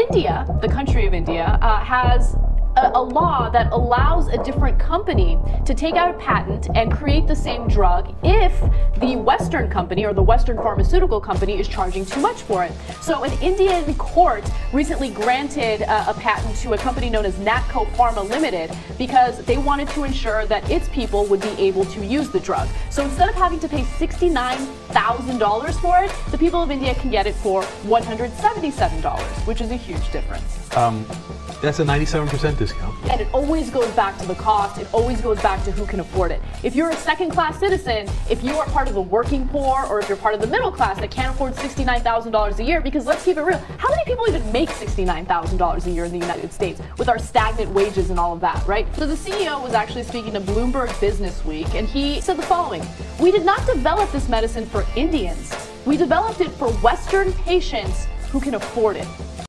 India, the country of India, uh, has a, a, law that allows a different company to take out a patent and create the same drug if the Western company or the Western pharmaceutical company is charging too much for it. So, an Indian court recently granted a patent to a company known as Natco Pharma Limited because they wanted to ensure that its people would be able to use the drug. So, instead of having to pay $69,000 for it, the people of India can get it for $177, which is a huge difference. Um, that's a 97% discount. And it always goes back to the cost. It always goes back to who can afford it. If you're a second class citizen, if you are part of the working poor, or if you're part of the middle class that can't afford $69,000 a year, because let's keep it real, how many people even make $69,000 a year in the United States with our stagnant wages and all of that, right? So the CEO was actually speaking to Bloomberg Business Week, and he said the following We did not develop this medicine for Indians, we developed it for Western patients who can afford it.